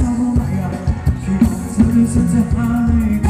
小伙伴呀去到自心里的那